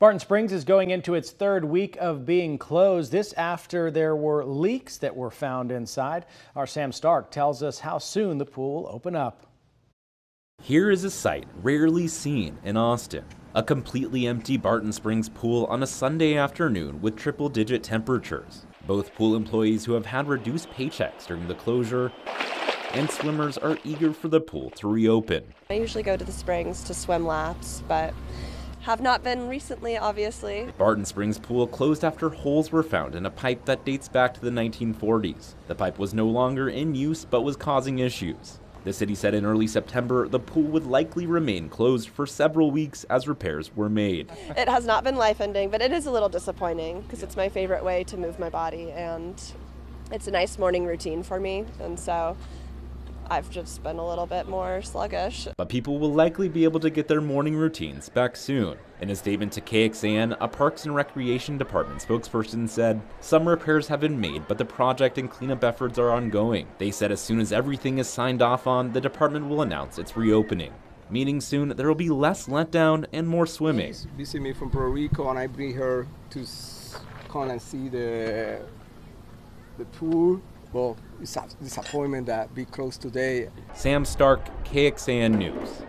Barton Springs is going into its third week of being closed. This after there were leaks that were found inside. Our Sam Stark tells us how soon the pool will open up. Here is a sight rarely seen in Austin. A completely empty Barton Springs pool on a Sunday afternoon with triple digit temperatures. Both pool employees who have had reduced paychecks during the closure and swimmers are eager for the pool to reopen. I usually go to the springs to swim laps, but have not been recently, obviously. Barton Springs Pool closed after holes were found in a pipe that dates back to the 1940s. The pipe was no longer in use but was causing issues. The city said in early September the pool would likely remain closed for several weeks as repairs were made. It has not been life ending, but it is a little disappointing because it's my favorite way to move my body and it's a nice morning routine for me. And so I've just been a little bit more sluggish. But people will likely be able to get their morning routines back soon. In a statement to KXAN, a Parks and Recreation Department spokesperson said, Some repairs have been made, but the project and cleanup efforts are ongoing. They said as soon as everything is signed off on, the department will announce its reopening. Meaning soon there will be less letdown and more swimming. She's visit me from Puerto Rico and I bring her to come and see the the pool well, it's a disappointment that be closed today. Sam Stark, KXAN News.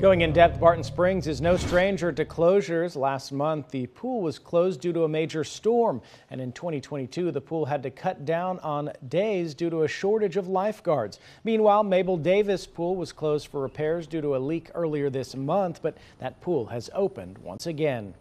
Going in depth, Barton Springs is no stranger to closures. Last month, the pool was closed due to a major storm, and in 2022, the pool had to cut down on days due to a shortage of lifeguards. Meanwhile, Mabel Davis Pool was closed for repairs due to a leak earlier this month, but that pool has opened once again.